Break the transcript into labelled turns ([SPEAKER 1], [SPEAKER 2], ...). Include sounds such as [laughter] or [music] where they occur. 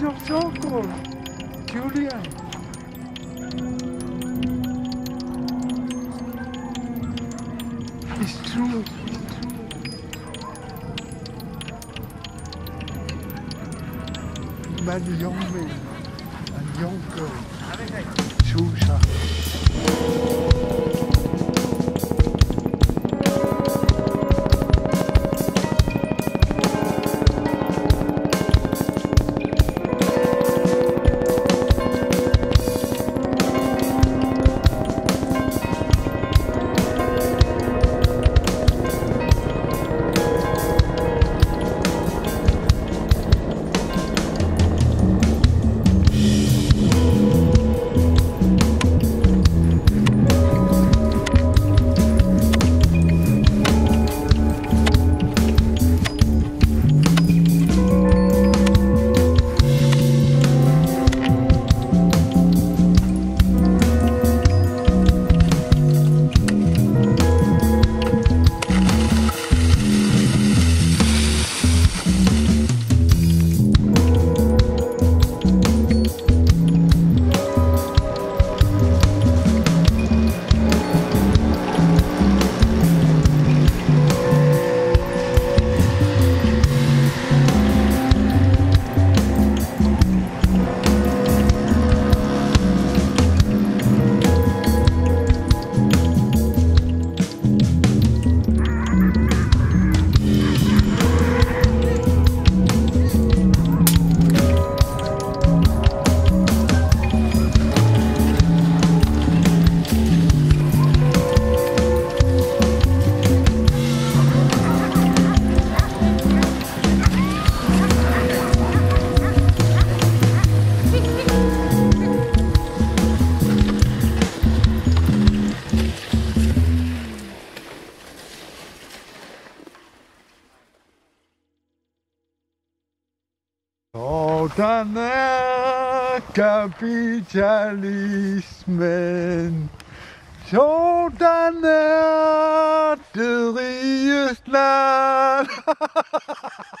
[SPEAKER 1] your circle, Julian. It's true. It's true. Many young men and young girls choose her. Sådan er kapitalismen. Sådan er det riges land. [laughs]